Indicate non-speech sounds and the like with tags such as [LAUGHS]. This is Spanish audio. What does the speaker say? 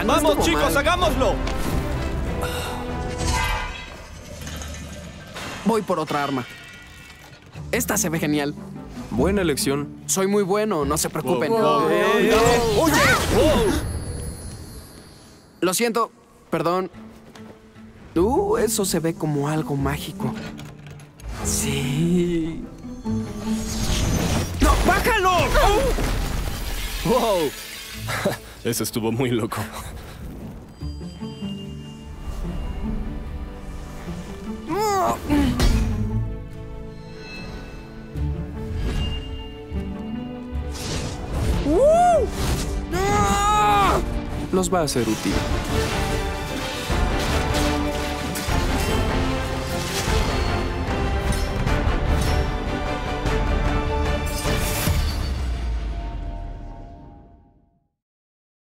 Ah, no ¡Vamos, chicos, mal. hagámoslo! Voy por otra arma. Esta se ve genial. Buena elección. Soy muy bueno, no se preocupen. ¡Oye! Lo siento, perdón. Uh, eso se ve como algo mágico. Sí. ¡No, bájalo! ¡Wow! [LAUGHS] Eso estuvo muy loco. Los va a ser útil.